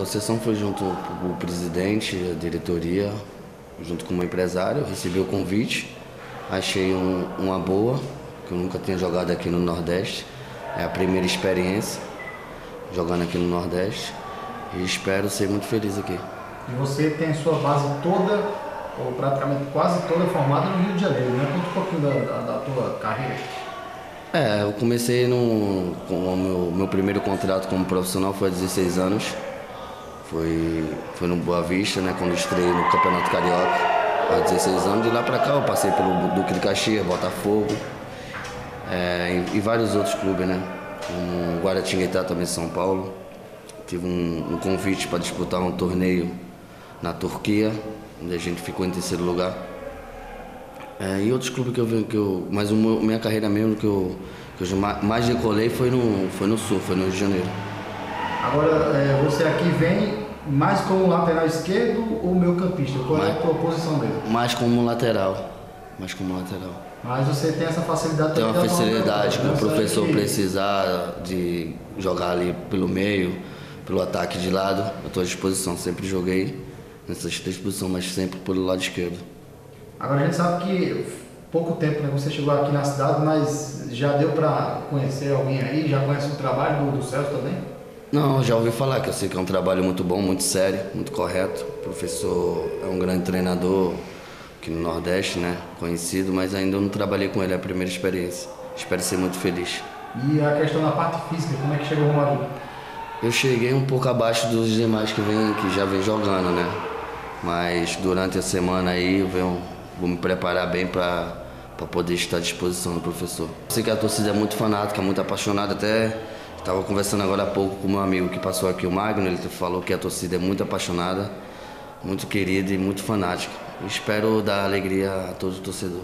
negociação foi junto com o presidente, a diretoria, junto com o empresário. Eu recebi o convite, achei um, uma boa, que eu nunca tinha jogado aqui no Nordeste. É a primeira experiência jogando aqui no Nordeste e espero ser muito feliz aqui. E você tem a sua base toda, ou praticamente quase toda, formada no Rio de Janeiro, né? Conta um pouquinho da, da, da tua carreira. É, eu comecei no. Com o meu, meu primeiro contrato como profissional foi há 16 anos. Foi, foi no Boa Vista, né? Quando estreiei no Campeonato Carioca, há 16 anos. De lá pra cá eu passei pelo Duque de Caxias, Botafogo é, e, e, vários outros clubes, né? Como Guaratinguetá também São Paulo. Tive um, um convite para disputar um torneio na Turquia, onde a gente ficou em terceiro lugar. É, e outros clubes que eu vi que eu. Mas a minha carreira mesmo que eu, que eu mais decolei foi no, foi no sul, foi no Rio de Janeiro. Agora é, você aqui vem mais como lateral esquerdo ou meio campista? Qual mais, é a tua posição mesmo? Mais como lateral. Mais como lateral. Mas você tem essa facilidade Tem uma facilidade que o professor que... precisar de jogar ali pelo meio, pelo ataque de lado, à tua disposição. Sempre joguei nessas três posições, mas sempre pelo lado esquerdo. Agora a gente sabe que pouco tempo, né? Você chegou aqui na cidade, mas já deu para conhecer alguém aí? Já conhece o trabalho do, do Celso também? Não, já ouvi falar que eu sei que é um trabalho muito bom, muito sério, muito correto. O professor é um grande treinador aqui no Nordeste, né? Conhecido, mas ainda não trabalhei com ele, é a primeira experiência. Espero ser muito feliz. E a questão da parte física, como é que chegou o Romário? Eu cheguei um pouco abaixo dos demais que, vem, que já vem jogando, né? Mas durante a semana aí eu venho vou me preparar bem para poder estar à disposição do professor. Sei que a torcida é muito fanática, muito apaixonada, até estava conversando agora há pouco com meu amigo que passou aqui, o Magno, ele falou que a torcida é muito apaixonada, muito querida e muito fanática. espero dar alegria a todo o torcedor.